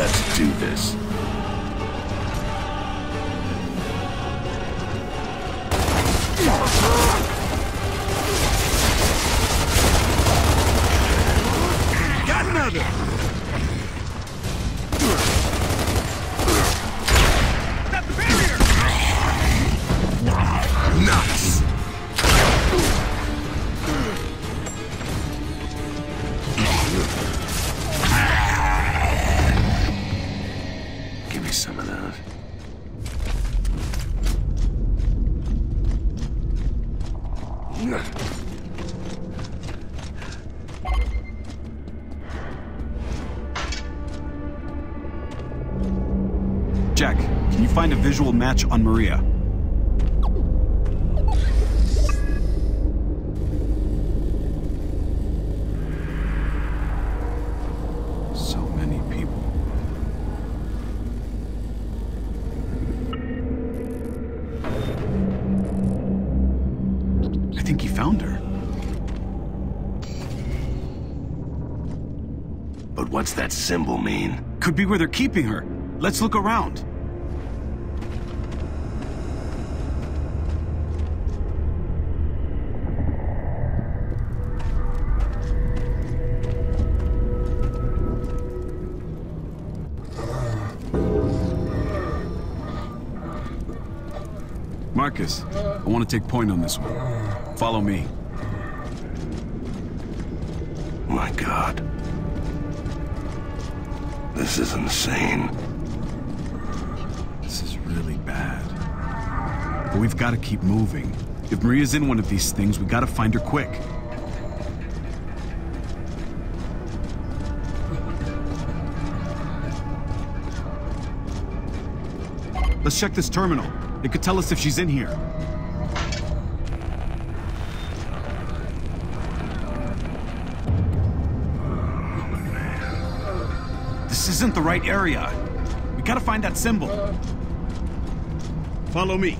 Let's do this. Jack, can you find a visual match on Maria? So many people. I think he found her. But what's that symbol mean? Could be where they're keeping her. Let's look around. Marcus, I want to take point on this one. Follow me. My god. This is insane. This is really bad. But we've got to keep moving. If Maria's in one of these things, we got to find her quick. Let's check this terminal. It could tell us if she's in here. This isn't the right area. We gotta find that symbol. Follow me.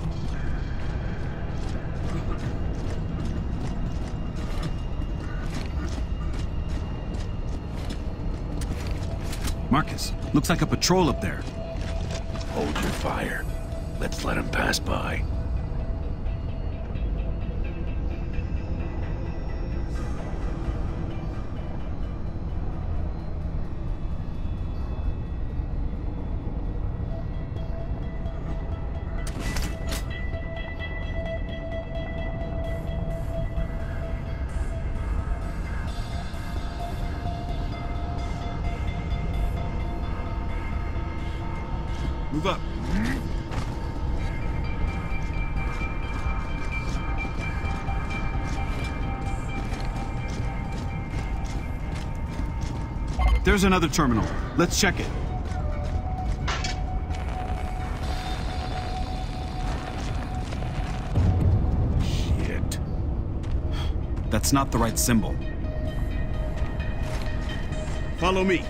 Marcus, looks like a patrol up there. Hold your fire. Let's let him pass by. Move up. There's another terminal. Let's check it. Shit. That's not the right symbol. Follow me.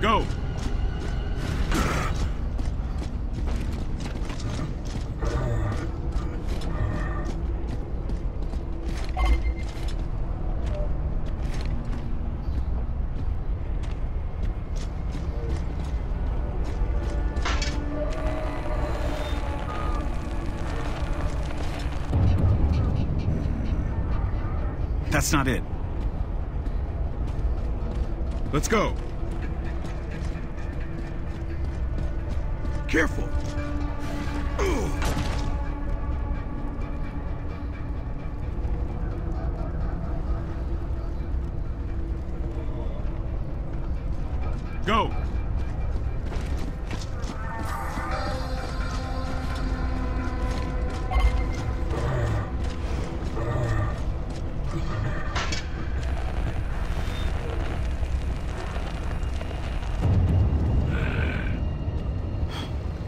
Go! That's not it. Let's go. Careful. Go.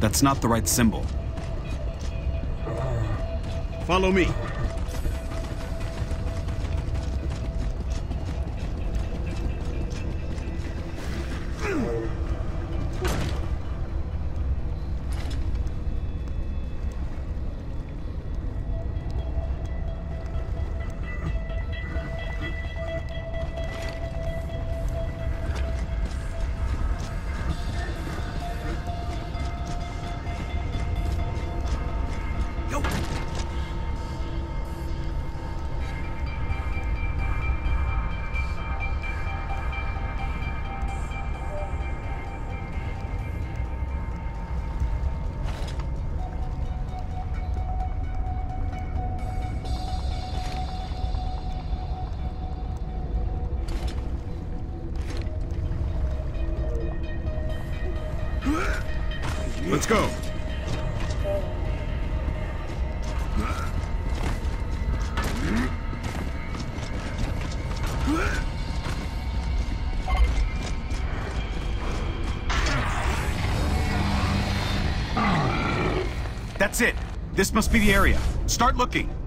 That's not the right symbol. Follow me. Let's go. That's it. This must be the area. Start looking.